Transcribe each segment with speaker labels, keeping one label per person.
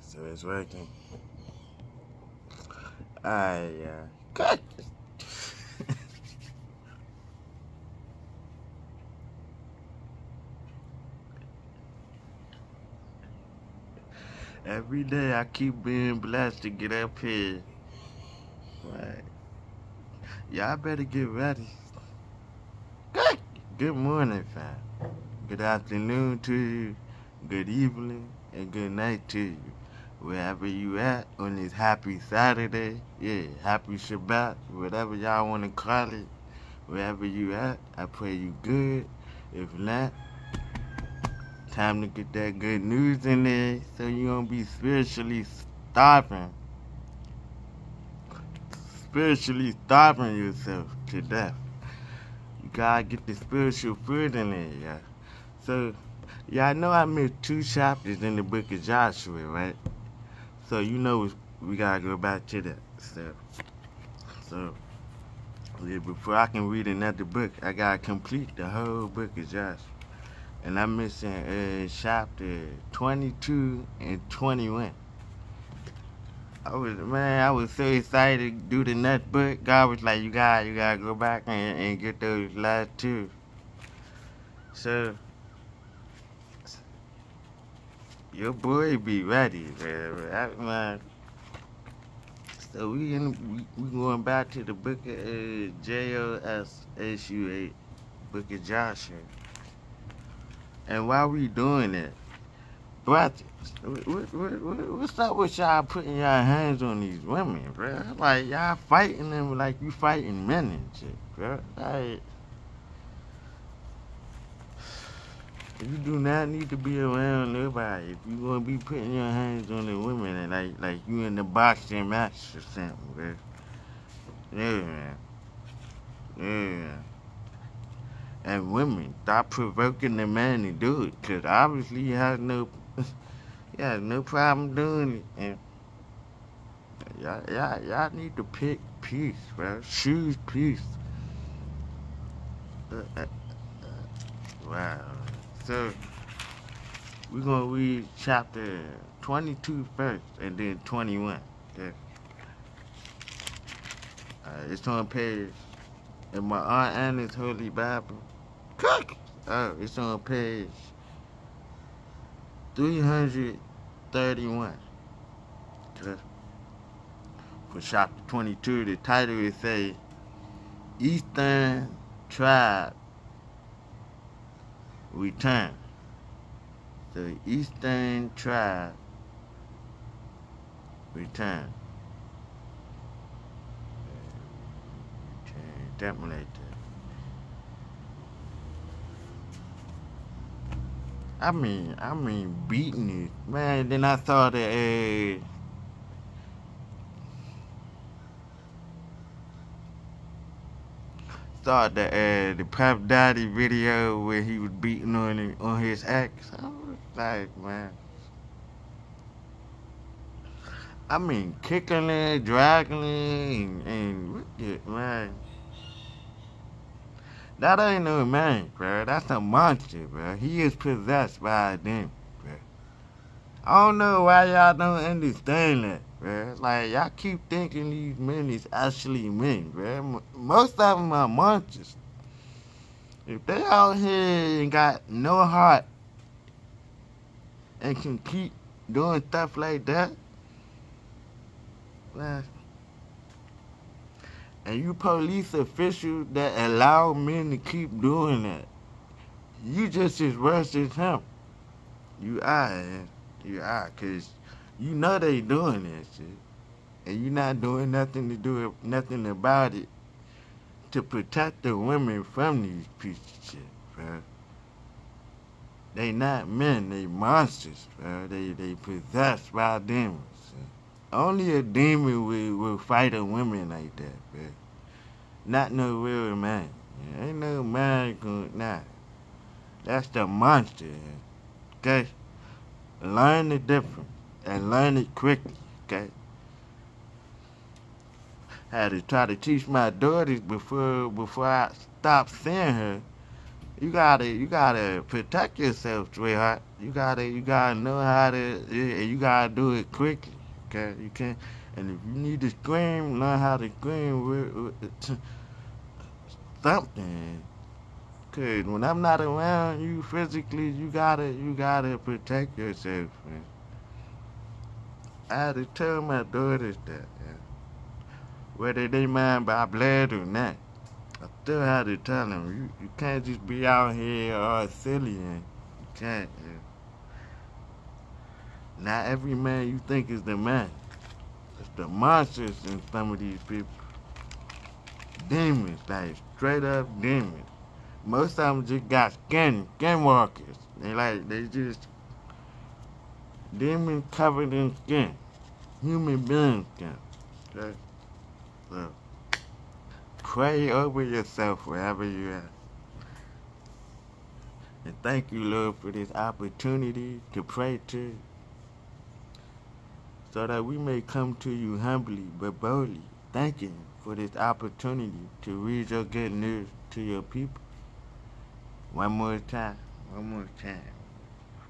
Speaker 1: so it's working. I uh. Every day I keep being blessed to get up here. Right. Y'all better get ready. Good. Good morning, fam. Good afternoon to you. Good evening and good night to you. Wherever you at on this happy Saturday. Yeah, happy Shabbat, whatever y'all want to call it. Wherever you at, I pray you good. If not, time to get that good news in there so you don't be spiritually starving. Spiritually starving yourself to death. You gotta get the spiritual food in there, yeah. So, yeah, I know I missed two chapters in the book of Joshua, right? So, you know we gotta go back to that. So, so yeah, before I can read another book, I gotta complete the whole book of Joshua and I'm missing uh, chapter 22 and 21. I was man, I was so excited to do the next book. God was like, "You gotta, you gotta go back and, and get those last two. So, your boy be ready, man. man. So we in, we, we going back to the book of uh, J O S S U A, book of Joshua. And while we doing it, brothers, what, what, what, what's up with y'all putting y'all hands on these women, bro? Like y'all fighting them like you fighting men and shit, bro. Like you do not need to be around nobody. If you gonna be putting your hands on the women like like you in the boxing match or something, bro. Yeah, man. Yeah. And women stop provoking the man to do it because obviously he has no he has no problem doing it and y'all, y'all, y'all need to pick peace bro. Choose peace. Uh, uh, uh, wow so we're gonna read chapter 22 first and then 21 okay? uh, it's on page in my Aunt Anna's Holy Bible Cook. Oh, it's on page 331. For chapter 22, the title is say, Eastern Tribe Return. The Eastern Tribe Return. That. I mean, I mean, beating it, man. Then I saw that uh, saw the uh, the Puff Daddy video where he was beating on on his ex. I was like, man. I mean, kicking it, dragging it, and, and man. That ain't no man, bro. That's a monster, bro. He is possessed by demon, bro. I don't know why y'all don't understand that, bro. Like, y'all keep thinking these men is actually men, man. Most of them are monsters. If they out here and got no heart and can keep doing stuff like that, well, and you police officials that allow men to keep doing that, you just as worse as him. You are, you are, cause you know they doing that shit, and you not doing nothing to do nothing about it to protect the women from these pieces of shit, bro. They not men, they monsters, bro. They they possessed by demons. Only a demon will, will fight a woman like that, bro. Not no real man. Ain't no man going nah. That's the monster. Okay? Learn the difference and learn it quickly, okay? I had to try to teach my daughters before before I stopped seeing her. you gotta you gotta protect yourself, sweetheart. You gotta you gotta know how to you gotta do it quickly. Okay, you can't. And if you need to scream, learn how to scream with, with something. Cause when I'm not around you physically, you gotta you gotta protect yourself, man. I had to tell my daughters that, yeah. Uh, whether they mind by blood or not. I still had to tell them you, you can't just be out here all silly and you can't. Yeah. Not every man you think is the man. It's the monsters in some of these people. Demons, like straight up demons. Most of them just got skin, skinwalkers. They like, they just demons covered in skin. Human being skin. Okay? So, pray over yourself wherever you're. And thank you, Lord, for this opportunity to pray to so that we may come to you humbly but boldly, thanking you for this opportunity to read your good news to your people. One more time, one more time.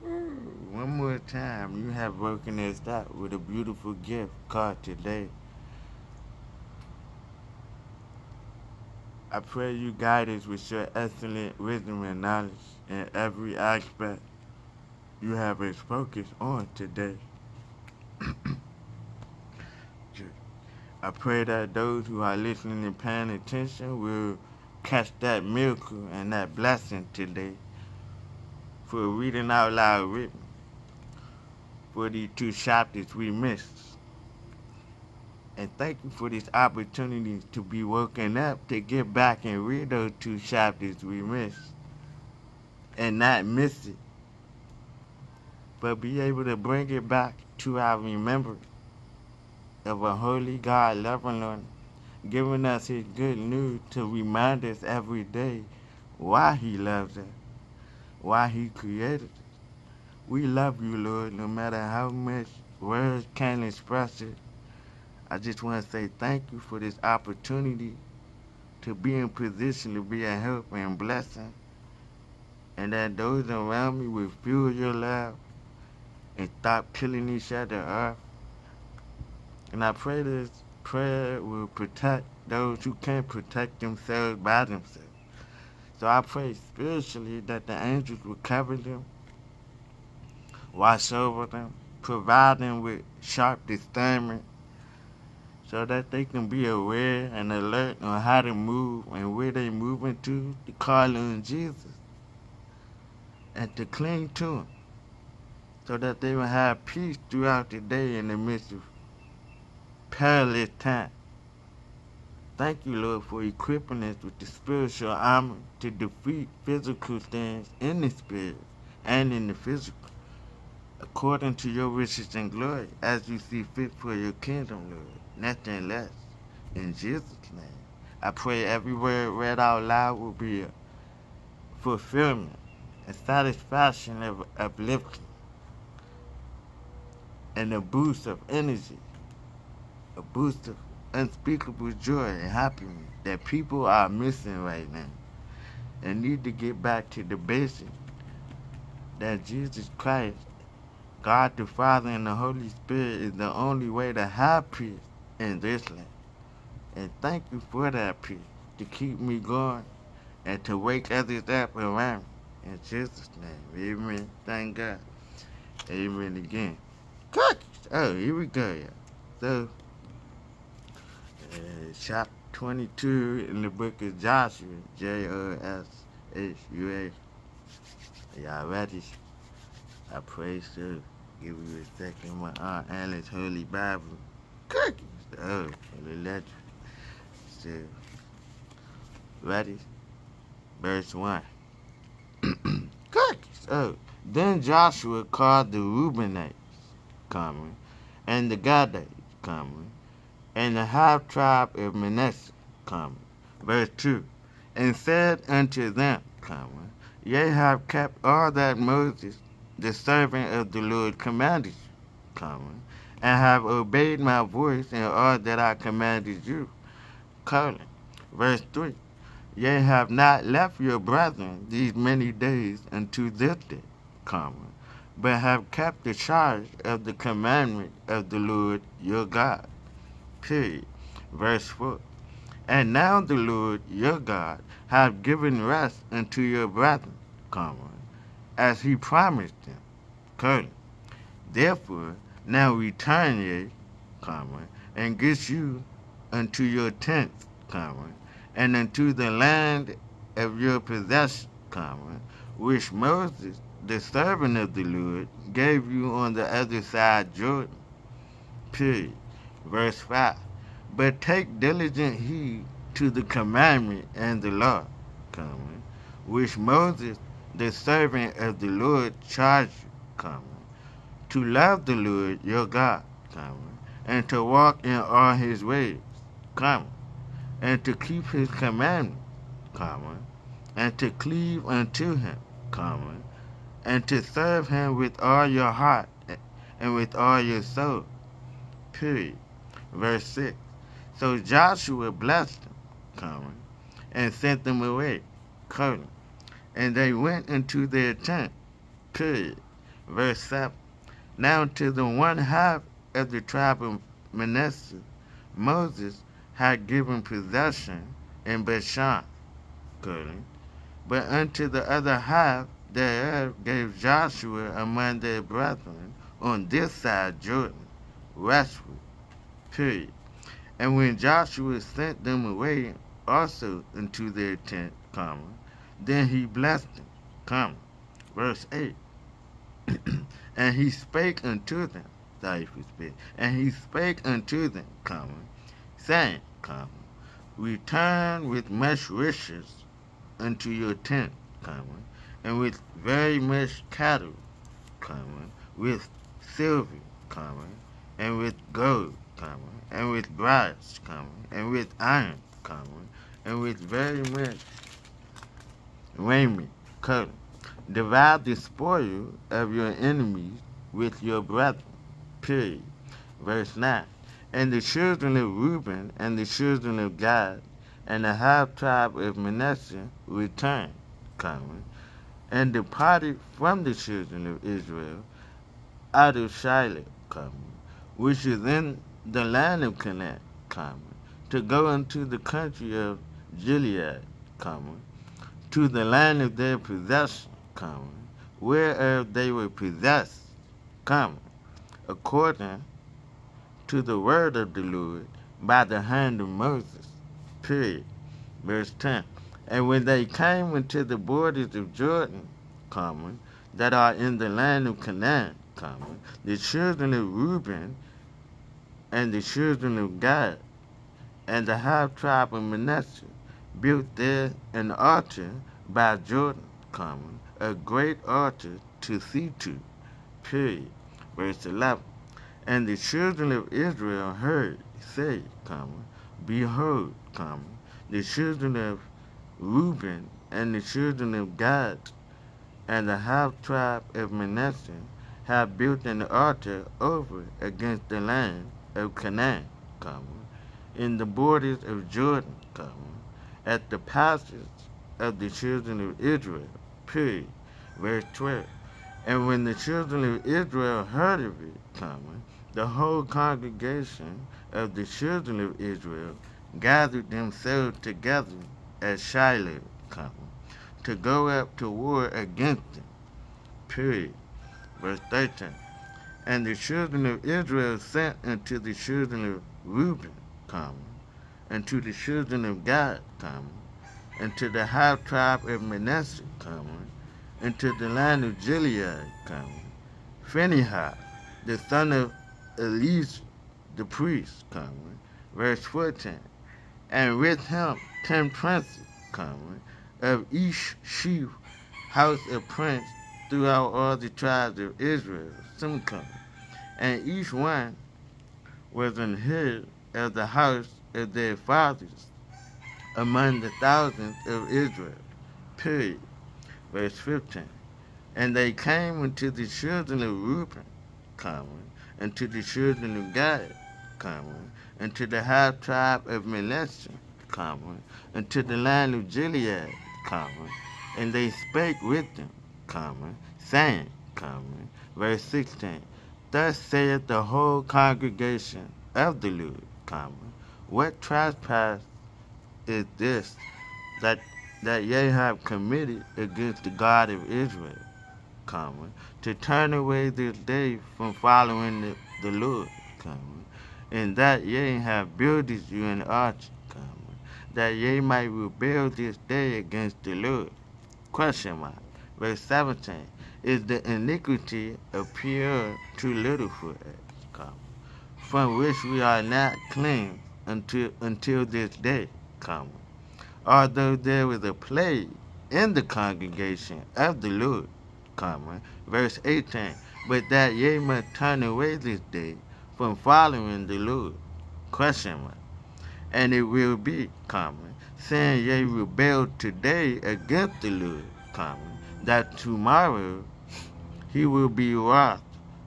Speaker 1: One more time, you have broken us out with a beautiful gift card today. I pray you guide us with your excellent wisdom and knowledge in every aspect you have us focused on today. I pray that those who are listening and paying attention will catch that miracle and that blessing today for reading out loud written for these two chapters we missed. And thank you for this opportunity to be woken up to get back and read those two chapters we missed and not miss it, but be able to bring it back to our remembrance of a holy God loving on, giving us his good news to remind us every day why he loves us, why he created. We love you, Lord, no matter how much words can't express it. I just want to say thank you for this opportunity to be in position to be a help and blessing, and that those around me will feel your love and stop killing each other off and I pray this prayer will protect those who can't protect themselves by themselves. So I pray spiritually that the angels will cover them, watch over them, provide them with sharp discernment so that they can be aware and alert on how to move and where they're moving to to call on Jesus and to cling to Him so that they will have peace throughout the day in the midst of perilous time. Thank you, Lord, for equipping us with the spiritual armor to defeat physical things in the spirit and in the physical, according to your riches and glory, as you see fit for your kingdom, Lord. Nothing less. In Jesus' name. I pray every word read out loud will be a fulfillment and satisfaction of uplifting and a boost of energy a boost of unspeakable joy and happiness that people are missing right now and need to get back to the basic that Jesus Christ, God the Father and the Holy Spirit is the only way to have peace in this land. And thank you for that peace to keep me going and to wake others up around me. In Jesus' name, amen. Thank God. Amen again. Cookies. Oh, here we go, yeah. So, chapter 22 in the book of Joshua, J O S H U A. Y'all ready? I pray so. Give you a second. My Aunt Alice Holy Bible. Cookies. Oh, the legend. So, ready? Verse 1. Cookies. Oh, then Joshua called the Reubenites coming, and the Gadites coming, and the half tribe of Manasseh coming. Verse 2 And said unto them, coming, Ye have kept all that Moses, the servant of the Lord, commanded you, coming, and have obeyed my voice in all that I commanded you. Colon. Verse 3 Ye have not left your brethren these many days unto this day, comma, but have kept the charge of the commandment of the Lord your God. Period. Verse 4. And now the Lord your God hath given rest unto your brethren, comma, as he promised them. Curtain. Therefore, now return ye, comma, and get you unto your tents, comma, and unto the land of your possession, which Moses the servant of the Lord gave you on the other side Jordan. Period. Verse 5. But take diligent heed to the commandment and the law, comma, which Moses, the servant of the Lord, charged you, comma, to love the Lord your God, comma, and to walk in all his ways, comma, and to keep his commandments, comma, and to cleave unto him, comma, and to serve him with all your heart and with all your soul. Period. Verse 6. So Joshua blessed them, comma, and sent them away, comma, and they went into their tent. Period. Verse 7. Now to the one half of the tribe of Manasseh, Moses had given possession in Bashan, comma, but unto the other half thereof gave Joshua among their brethren on this side Jordan, westward. Period. And when Joshua sent them away also into their tent, comma, then he blessed them, comma. Verse 8. and he spake unto them, and he spake unto them, comma, saying, comma, return with much riches unto your tent, comma, and with very much cattle, comma, with silver, comma, and with gold, and with brass, comma, and with iron, comma, and with very much raiment, color. Divide the spoil of your enemies with your brethren. Period. Verse 9. And the children of Reuben and the children of Gad and the half tribe of Manasseh returned, comma, and departed from the children of Israel out of Shiloh, comma, which is in the land of Canaan, comma, to go into the country of Gilead, comma, to the land of their possession, comma, whereof they were possessed, comma, according to the word of the Lord by the hand of Moses. Period. Verse 10. And when they came into the borders of Jordan, comma, that are in the land of Canaan, comma, the children of Reuben and the children of Gad and the half tribe of Manasseh built there an altar by Jordan, common, a great altar to see to. Period. Verse 11. And the children of Israel heard, say, comma, Behold, comma, the children of Reuben and the children of Gad and the half tribe of Manasseh have built an altar over against the land of Canaan, comma, in the borders of Jordan, comma, at the passage of the children of Israel. Period. Verse 12. And when the children of Israel heard of it, comma, the whole congregation of the children of Israel gathered themselves together at Shiloh, comma, to go up to war against them. Period. Verse 13. And the children of Israel sent unto the children of Reuben, comma, and to the children of Gad, comma, and to the half tribe of Manasseh, comma, and to the land of Gilead, comma, Phinehas, the son of Eleazar, the priest, comma, verse 14, and with him ten princes, comma, of each chief house of prince throughout all the tribes of Israel, semicolon, and each one was an head of the house of their fathers among the thousands of Israel. Period. Verse 15. And they came unto the children of Reuben, common, and to the children of Gad, common, and to the half tribe of Manasseh, comma, unto the land of Gilead, common, and they spake with them, comma, saying, comma, verse 16, Thus saith the whole congregation of the Lord, comma, what trespass is this that that ye have committed against the God of Israel, comma, to turn away this day from following the, the Lord, and that ye have builded you an arch, comma, that ye might rebel this day against the Lord. Question mark. Verse 17. Is the iniquity appear too little for us, from which we are not clean until until this day, comma, although there was a plague in the congregation of the Lord, comma, verse 18, but that ye must turn away this day from following the Lord, question mark. And it will be, comma, saying ye rebelled today against the Lord, comma, that tomorrow he will be wroth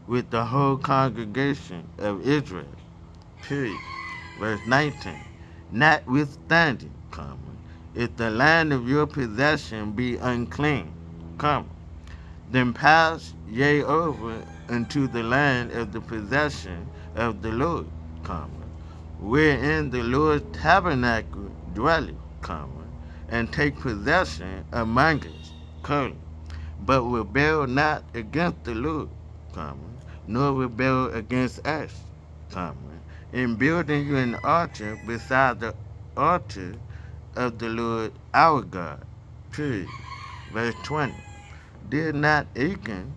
Speaker 1: with the whole congregation of Israel, period. Verse 19, notwithstanding, comma, if the land of your possession be unclean, come, then pass ye over into the land of the possession of the Lord, comma, wherein the Lord's tabernacle dwelleth, comma, and take possession among us, colon, but rebel not against the Lord, comma, nor rebel against us, comma, in building you an altar beside the altar of the Lord our God. Period. Verse 20. Did not Achan,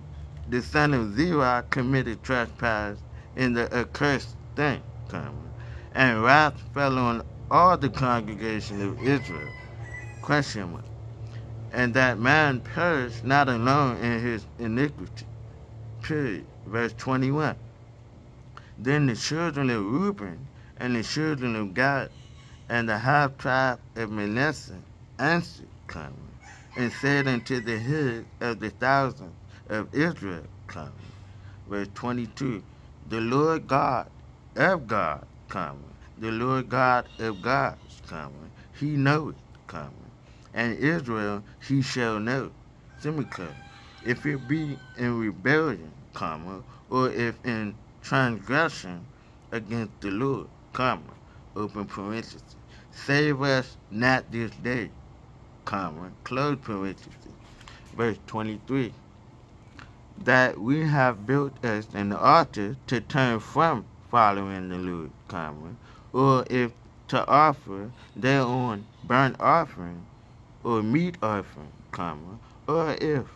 Speaker 1: the son of Zerah, commit trespass in the accursed thing, comma, and wrath fell on all the congregation of Israel? Question mark. And that man perished not alone in his iniquity. Period. Verse 21. Then the children of Reuben and the children of Gad and the half tribe of Manasseh answered, comma, and said unto the head of the thousands of Israel, comma, verse 22, the Lord God of God, comma, the Lord God of gods, comma, he knoweth, comma, and Israel he shall know, semicolon, if it be in rebellion, comma, or if in transgression against the Lord, comma, open parenthesis. Save us not this day, comma, close parenthesis. Verse 23. That we have built us an altar to turn from following the Lord, comma, or if to offer thereon burnt offering or meat offering, comma, or if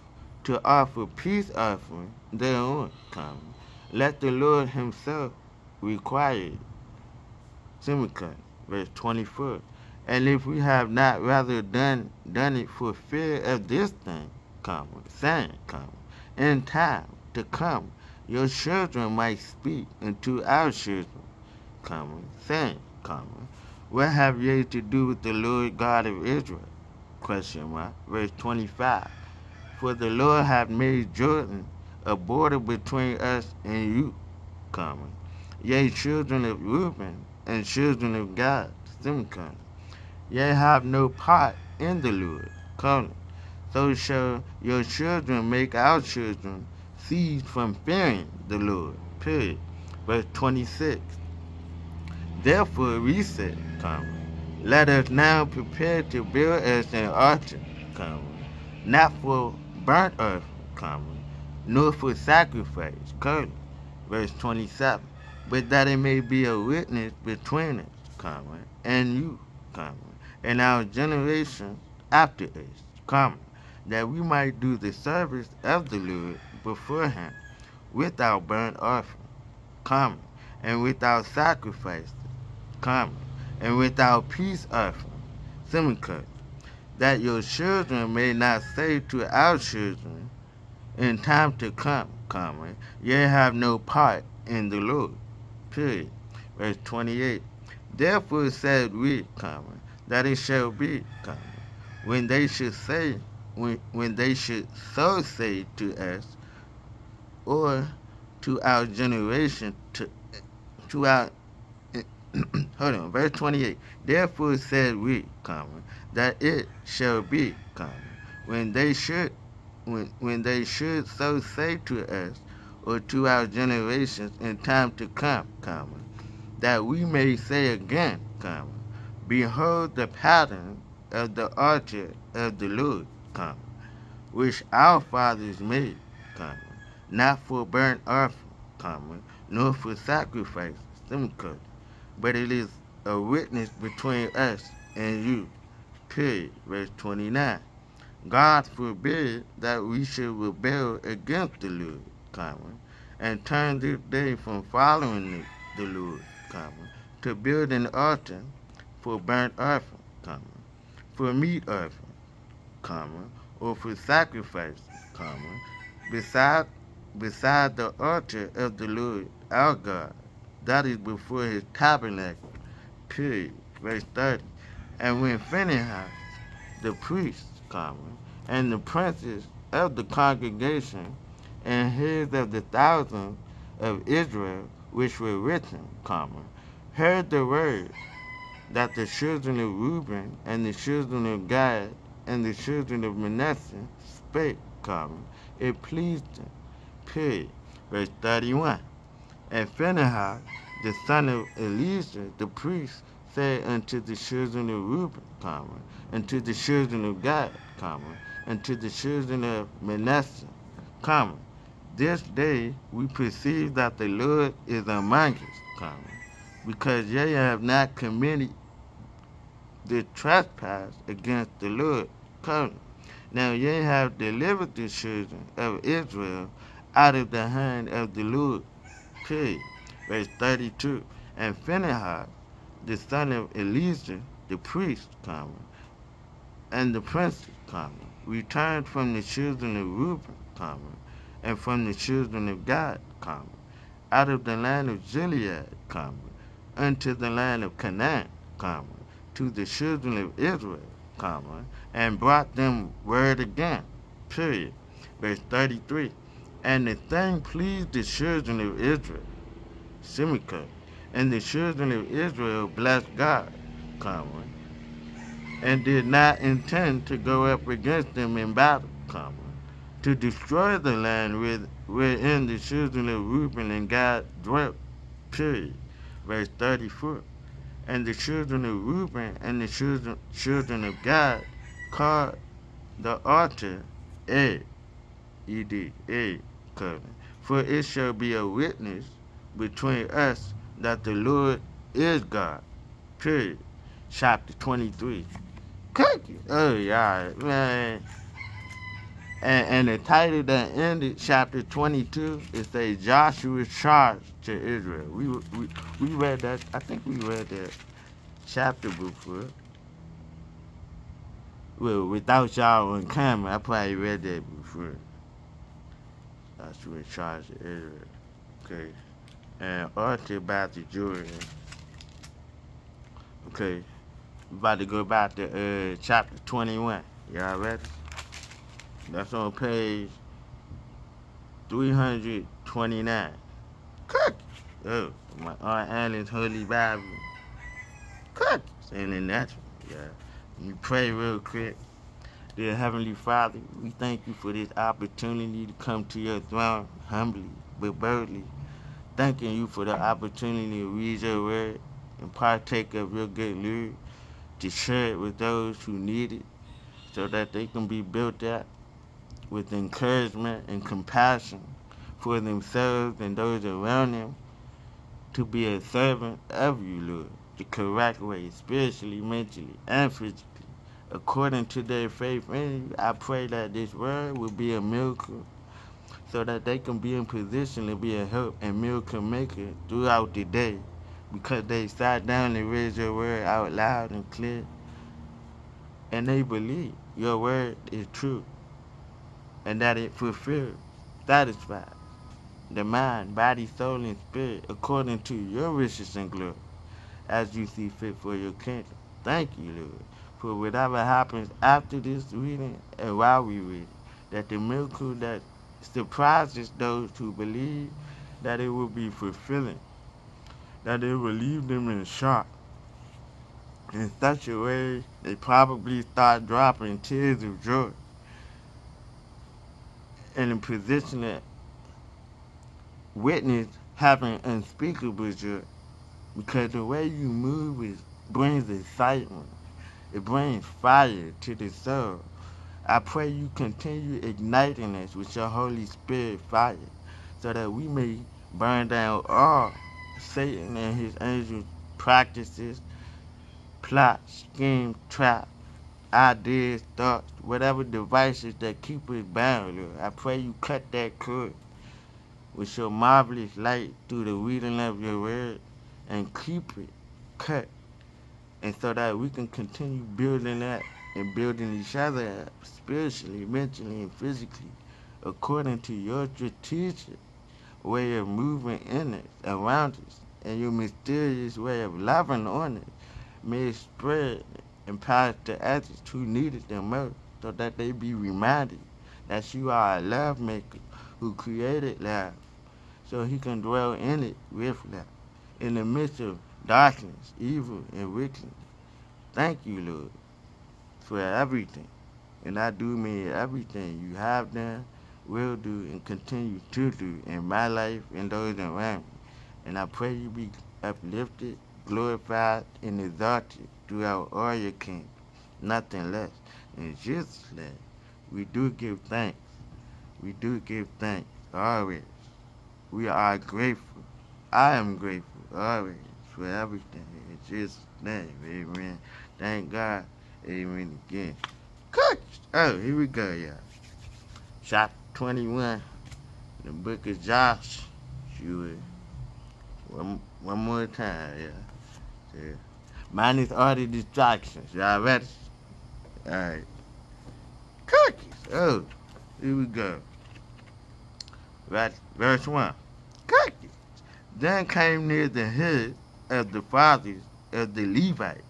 Speaker 1: to offer peace offering thereon, comma, let the Lord himself require it. Semicolon, verse 24. And if we have not rather done done it for fear of this thing, comma, saying, comma, in time to come, your children might speak unto our children, comma, saying, comma, what have ye to do with the Lord God of Israel? Question mark. Verse 25. For the Lord hath made Jordan a border between us and you, comma, yea, children of Reuben and children of God, semicolon. Ye have no part in the Lord, colon. So shall your children make our children cease from fearing the Lord, period. Verse 26. Therefore said, comma, let us now prepare to build us an altar, comma, not for burnt earth, nor for sacrifice, colon. Verse 27 but that it may be a witness between us, comma, and you, comma, and our generation after us, comma, that we might do the service of the Lord before him without burnt offering, comma, and without sacrifices, comma, and without peace offering, semicolon, that your children may not say to our children in time to come, comma, ye have no part in the Lord period. Verse 28. Therefore said we, comma, that it shall be, comma, when they should say, when, when they should so say to us, or to our generation, to, to our, hold on, verse 28. Therefore said we, comma, that it shall be, comma, when they should when, when they should so say to us or to our generations in time to come, comma, that we may say again, comma, behold the pattern of the altar of the Lord, comma, which our fathers made, comma, not for burnt offering, comma, nor for sacrifice, semicolon, but it is a witness between us and you. Period. Verse 29. God forbid that we should rebel against the Lord, comma, and turn this day from following the Lord, comma, to build an altar for burnt offering, comma, for meat offering, comma, or for sacrifice, comma, beside beside the altar of the Lord our God, that is before his tabernacle, period. Verse 30. And when Phinehas, the priest, comma, and the princes of the congregation and heads of the thousands of Israel which were written, comma, heard the word that the children of Reuben and the children of Gad and the children of Manasseh spake, comma, it pleased them. Period. Verse 31. And Phinehas, the son of Eleazar, the priest, said unto the children of Reuben, comma, and to the children of Gad, comma, and to the children of Manasseh, comma, this day we perceive that the Lord is among us, comma, because ye have not committed the trespass against the Lord, comma. Now ye have delivered the children of Israel out of the hand of the Lord, Verse 32. And Phinehas, the son of Eleazar, the priest, comma, and the princes, comma, returned from the children of Reuben, comma, and from the children of Gad, comma, out of the land of Gilead, comma, unto the land of Canaan, comma, to the children of Israel, comma, and brought them word again, period. Verse 33. And the thing pleased the children of Israel, semicolon, and the children of Israel blessed God, comma, and did not intend to go up against them in battle, comma, to destroy the land with, wherein the children of Reuben and God dwelt, period. Verse 34. And the children of Reuben and the children, children of God called the altar Ed, E-D, Ed, covenant. For it shall be a witness between us that the Lord is God. Period. Chapter 23. Cookie. Oh, yeah, man. And, and the title that ended chapter 22 is say Joshua's charge to Israel. We, we we read that. I think we read that chapter before. Well, without y'all on camera, I probably read that before. Joshua's charge to Israel. Okay and Archie about the Jordan. Okay, we about to go back to uh, chapter 21. Y'all ready? That's on page 329. Cook! Oh, my Aunt Allen's Holy Bible. Cook! Saying in that Yeah. You pray real quick. Dear Heavenly Father, we thank you for this opportunity to come to your throne humbly but boldly thanking you for the opportunity to read your word and partake of your good news, to share it with those who need it, so that they can be built up with encouragement and compassion for themselves and those around them, to be a servant of you, Lord, the correct way, spiritually, mentally, and physically. According to their faith in you, I pray that this word will be a miracle so that they can be in position to be a help and miracle maker throughout the day. Because they sat down and read your word out loud and clear and they believe your word is true and that it fulfills, satisfies the mind, body, soul, and spirit according to your riches and glory. As you see fit for your kingdom. Thank you, Lord, for whatever happens after this reading and while we read it, that the miracle that surprises those who believe that it will be fulfilling, that it will leave them in shock in such a way they probably start dropping tears of joy and in position that witness having unspeakable joy because the way you move is brings excitement. It brings fire to the soul. I pray you continue igniting us with your Holy Spirit fire so that we may burn down all Satan and his angels practices, plots, schemes, traps, ideas, thoughts, whatever devices that keep us bound. I pray you cut that cord with your marvelous light through the reading of your word and keep it cut. And so that we can continue building that and building each other up spiritually, mentally, and physically according to your strategic way of moving in it, around us, and your mysterious way of loving on it may spread and pass to others who need it the most so that they be reminded that you are a love maker who created love so he can dwell in it with love. In the midst of darkness, evil, and wickedness. Thank you, Lord, for everything. And I do mean everything you have done, will do, and continue to do in my life and those around me. And I pray you be uplifted, glorified, and exalted throughout all your kingdom. Nothing less. In Jesus' name, we do give thanks. We do give thanks always. We are grateful. I am grateful always for everything. In Jesus' name, amen. Thank God. Amen again. Coach! Oh, here we go, y'all. Chapter 21, the book of Josh. Sure. One, one more time, yeah. yeah. Minus all the distractions. Y'all ready? Alright. Cookies. Oh, here we go. Verse 1. Cookies. Then came near the head of the fathers as the Levites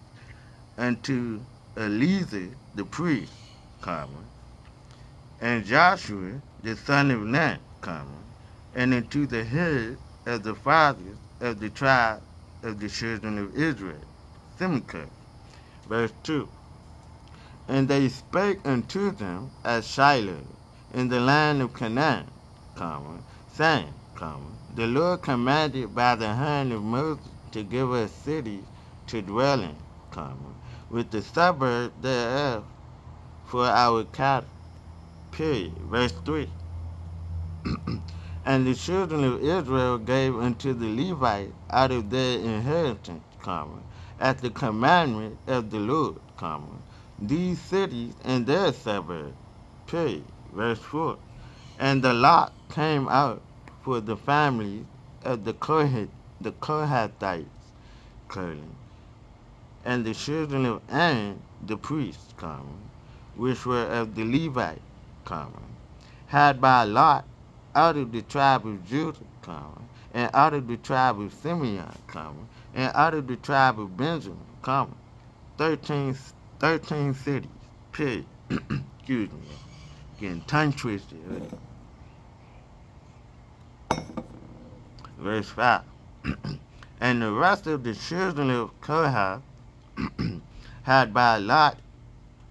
Speaker 1: unto Eleazar the priest, comma, and Joshua the son of Nun, comma, and unto the head of the fathers of the tribe of the children of Israel. Semicolon. Verse 2. And they spake unto them at Shiloh in the land of Canaan, comma, saying, comma, The Lord commanded by the hand of Moses to give a city to dwell in, comma, with the suburbs thereof for our cattle. Period. Verse 3. And the children of Israel gave unto the Levites out of their inheritance, comma, at the commandment of the Lord, comma, these cities and their suburbs. Period. Verse 4. And the lot came out for the families of the Kohath, the Kohathites, clearly, and the children of Aaron, the priests, comma, which were of the Levite, comma, had by lot out of the tribe of Judah, comma, and out of the tribe of Simeon, comma, and out of the tribe of Benjamin, comma, 13, 13 cities, period. Excuse me. Getting tongue twisted. Verse 5. and the rest of the children of Kohath had by lot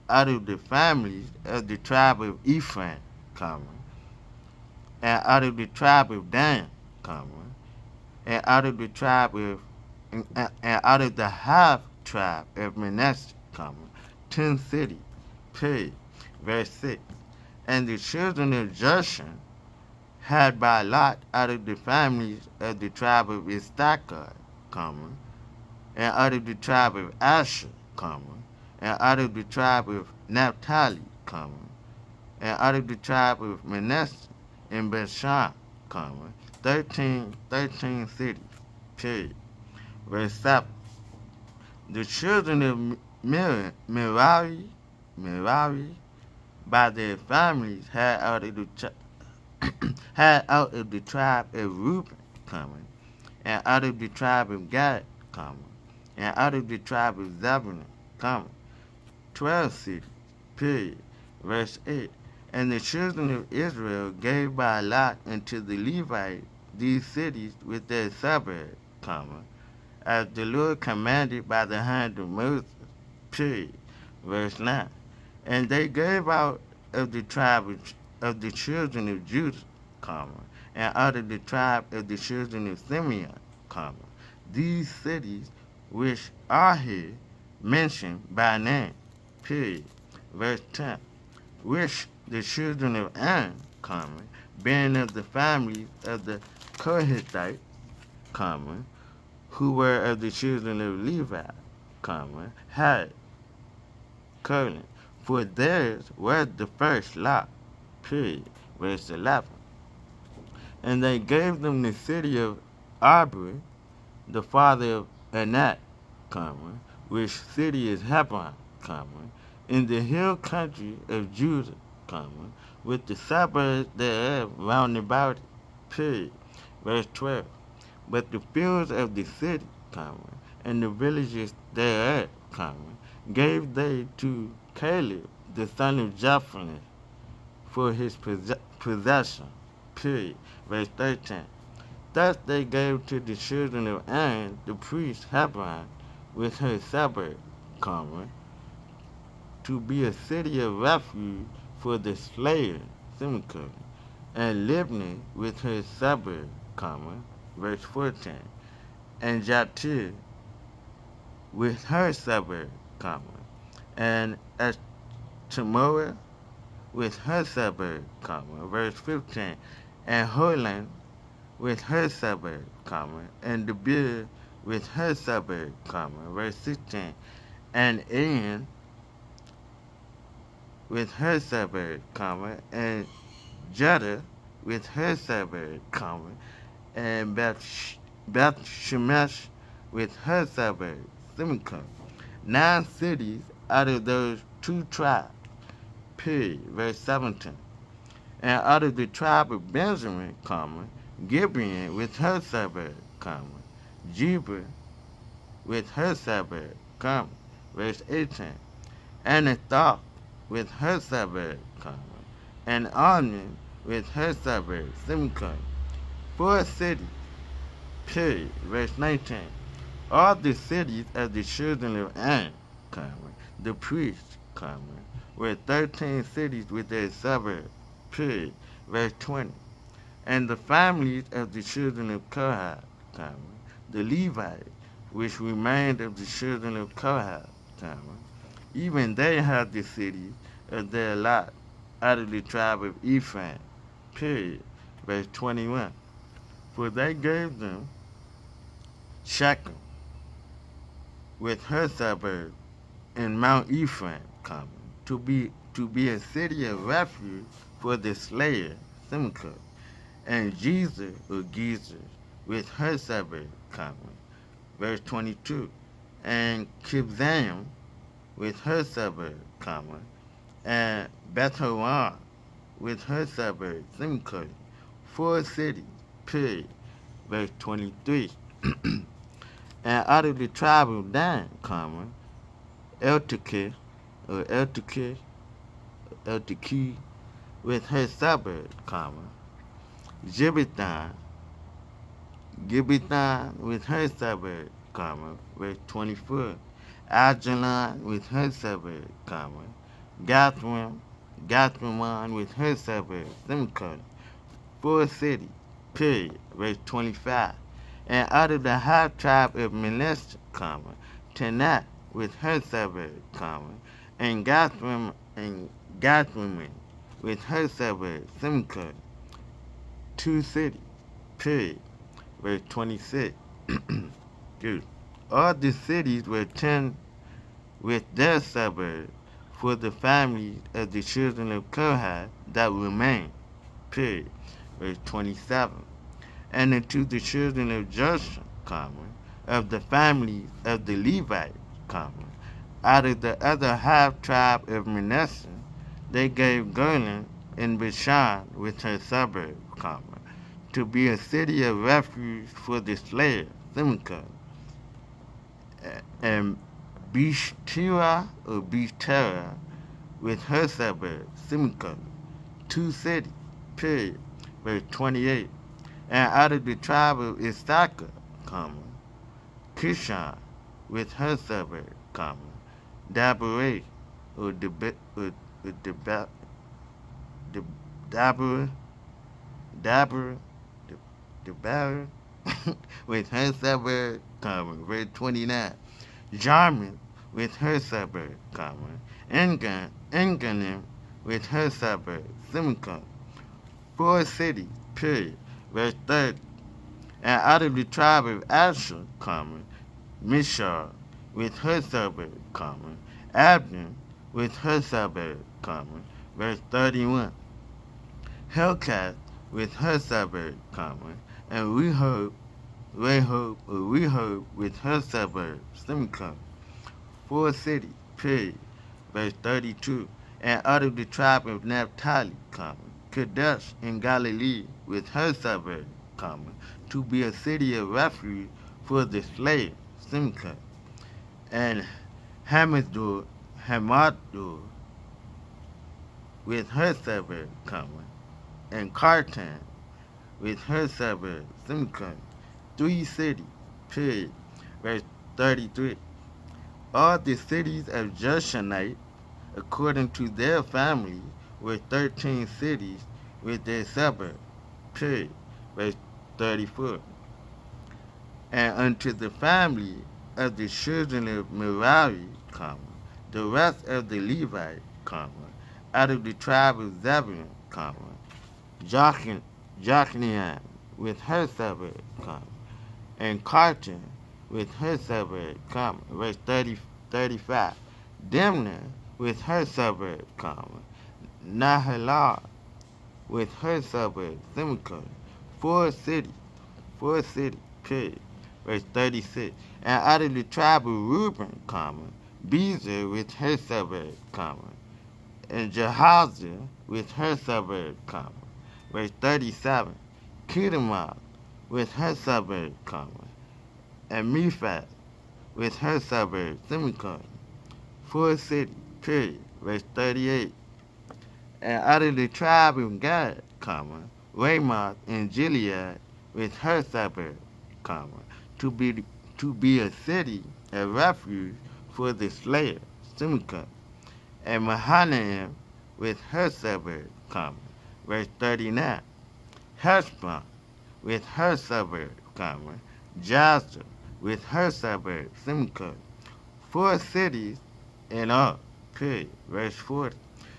Speaker 1: out of the families of the tribe of Ephraim, comma, and out of the tribe of Dan, comma, and out of the tribe of and, and out of the half tribe of Manasseh, comma, ten cities. Period. Verse six. And the children of Jershon had by lot out of the families of the tribe of Issachar, comma, and out of the tribe of Asher, comma, and out of the tribe of Naphtali, comma, and out of the tribe of Manasseh and Bashan, comma, 13, 13 cities, period. Verse 7. The children of Merari, Merari, by their families, had out of the had out of the tribe of Reuben, coming, and out of the tribe of Gad, coming, and out of the tribe of Zebulun, comma, 12 cities, period. Verse 8. And the children of Israel gave by lot unto the Levites these cities with their suburbs, comma, as the Lord commanded by the hand of Moses, period. Verse 9. And they gave out of the tribe of, of the children of Judah, comma, and out of the tribe of the children of Simeon, comma, these cities which are here mentioned by name, period. Verse 10. Which the children of Aaron, comma, being of the families of the Kohathites, comma, who were of the children of Levi, comma, had colon, for theirs was the first lot, verse 11. And they gave them the city of Arbel, the father of Anak, comma, which city is Hebron, comma, in the hill country of Judah, comma, with the suburbs thereof round about it, period, verse 12. But the fields of the city, comma, and the villages thereof, comma, gave they to Caleb, the son of Jephunneh, for his possession. Period. Verse 13. Thus they gave to the children of Aaron, the priest Hebron, with her suburb, comma, to be a city of refuge for the slayer, semicolon, and Libni with her suburb, comma, verse 14, and Jattir with her suburb, comma, and Eshtemoa with her suburb, comma, verse 15, and Holon with her suburb, comma, and Debir with her suburb, comma, verse 16, and Ain with her suburb, comma, and Judah with her suburb, comma, and Beth, Beth Shemesh with her suburb, semicolon. Nine cities out of those two tribes, period, verse 17. And out of the tribe of Benjamin, comma, Gibeon with her suburb, comma, Jeba with her suburb, comma, verse 18. and Anathoth with her suburb, comma, and Arnon with her suburb, semicolon. Four cities, period, verse 19. All the cities of the children of Aaron, comma, the priests, comma, were 13 cities with their suburbs, period, verse 20. And the families of the children of Kohath, the Levites, which remained of the children of Kohath, even they had the cities of their lot out of the tribe of Ephraim, period, verse 21. For they gave them Shechem with her suburb in Mount Ephraim, comma, to be to be a city of refuge for the slayer, semicolon, and Jesus or Gezer with her suburb, comma, verse 22, and Kibzaim with her suburb, comma, and Betharan with her suburb, semicolon, four cities, period, verse 23. and out of the tribe of Dan, comma, Eltekeh, or Eltekeh, with her suburb, comma, Gibbethon, Gibbethon with her suburb, comma, verse 24. Ajalon with her suburb, comma, Gathrim, Gathrimmon with her suburb, semicolon, four city, period, verse 25. And out of the half tribe of Manasseh, comma, Tanat with her suburb, comma, and Gathrim and Gathrim with her suburb, semicolon, two cities, period, verse 26. Good. All the cities were ten with their suburbs for the families of the children of Kohath that remain. Period. Verse 27. And unto the children of Joseph, comma, of the families of the Levites, comma, out of the other half tribe of Manasseh, they gave Golan in Bashan with her suburb, comma, to be a city of refuge for the slayer, semicolon, and Bishtira or Bishtera with her suburb, semicolon, two cities, period, verse 28. And out of the tribe of Issachar, comma, Kishon with her suburb, comma, Dabere, or the or, the Dabere, Dabere, Barber, with her suburb comma, verse 29. Jarman with her suburb, comma, Engan, Engannim with her suburb, semicolon. Four cities, period, verse 30. And out of the tribe of Asher, comma, Mishar with her suburb, comma, Abner with her suburb, comma, verse 31. Helkath with her suburb, comma, and we hope, we hope, we hope with her suburb, semicolon. Four cities, period, verse 32. And out of the tribe of Naphtali, comma, Kadesh in Galilee with her suburb, comma, to be a city of refuge for the slave, semicolon. And Hamadur, Hamadur with her suburb, comma, and Cartan with her suburb, semicolon. Three cities, period, verse 33. All the cities of Jershonite, according to their families, were 13 cities with their suburbs, period, verse 34. And unto the family of the children of Merari, comma, the rest of the Levite, comma, out of the tribe of Zebulun, comma, Jochin, Jochnian with her suburb, comma, and Carton with her suburb, comma, verse 30, 35. Dimnah with her suburb, comma, Nahalah with her suburb, semicolon, four cities, four cities, period, verse 36. And out of the tribe of Reuben, comma, Bezer with her suburb, comma, and Jehaziah with her suburb, comma, verse 37. Kedemoth with her suburb, comma, and Mephat with her suburb, semicolon, four cities, period, verse 38. And out of the tribe of Gad, comma, Ramoth and Gilead with her suburb, comma, to be to be a city a refuge for the slayer, semicolon, and Mahanaim with her suburb, comma, verse 39. Heshbon with her suburb, comma, Jazer with her suburb, semicolon. Four cities in all, period, verse 40.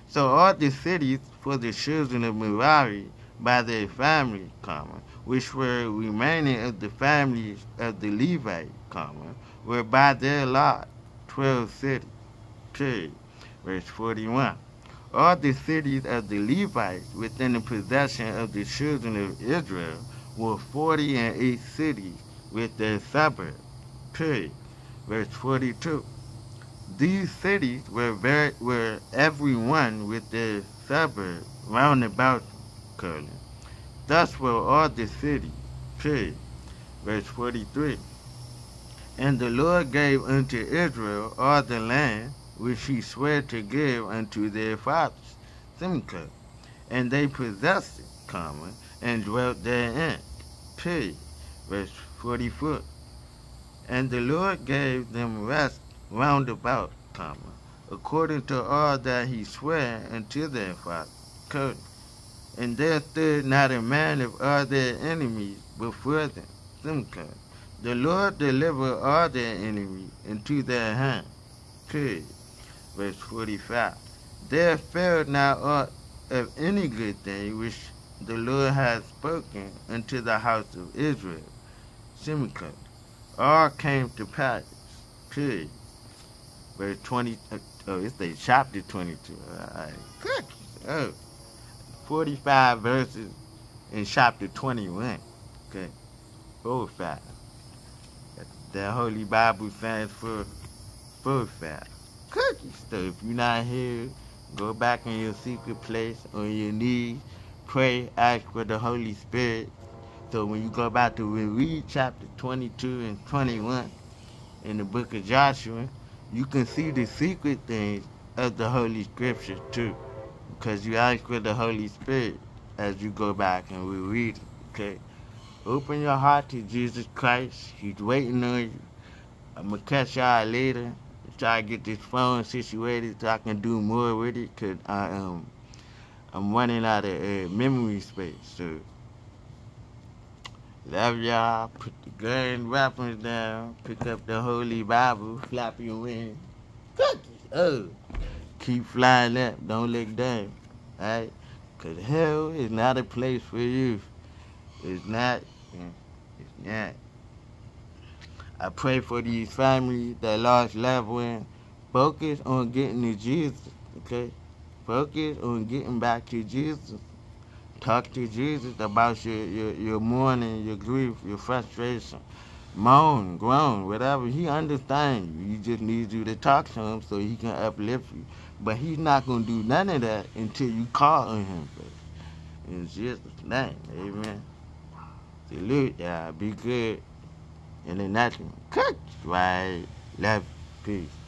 Speaker 1: So all the cities for the children of Merari by their family, comma, which were remaining of the families of the Levite, comma, were by their lot twelve cities, period, verse 41 all the cities of the Levites within the possession of the children of Israel were forty and eight cities with their suburbs. Period. Verse 42. These cities were very, were every one with their suburbs round about Curling. Thus were all the cities. Period. Verse 43. And the Lord gave unto Israel all the land which he swore to give unto their fathers, semicolon. And they possessed it, comma, and dwelt therein. Period. Verse 44. And the Lord gave them rest round about, comma, according to all that he sware unto their fathers. And there stood not a man of all their enemies before them. Semicolon. The Lord delivered all their enemies into their hand. Period verse 45. There failed not aught of any good thing which the Lord had spoken unto the house of Israel. Semicolon. All came to pass. Period. Verse 20. Uh, oh, it's the chapter 22. All right. Good. Oh. 45 verses in chapter 21. Okay. 45. The Holy Bible stands for 45 cookies. So if you're not here, go back in your secret place on your knees, pray, ask for the Holy Spirit. So when you go back to read chapter 22 and 21 in the book of Joshua, you can see the secret things of the Holy Scriptures too. Because you ask for the Holy Spirit as you go back and reread it, okay? Open your heart to Jesus Christ. He's waiting on you. I'm going to catch y'all later try to get this phone situated so I can do more with it, cause I um I'm running out of uh, memory space. So love y'all. Put the gun weapons down. Pick up the Holy Bible. Flap your wings. Cookies. Oh, keep flying up. Don't look down. Alright? Cause hell is not a place for you. It's not. Mm, it's not. I pray for these families that lost loved ones. Focus on getting to Jesus, okay? Focus on getting back to Jesus. Talk to Jesus about your, your, your mourning, your grief, your frustration. Moan, groan, whatever. He understands you. He just needs you to talk to him so he can uplift you. But he's not to do none of that until you call on him first. In Jesus' name, amen. Salute, y'all. Be good. And then nothing. Cut. Right. left, Peace.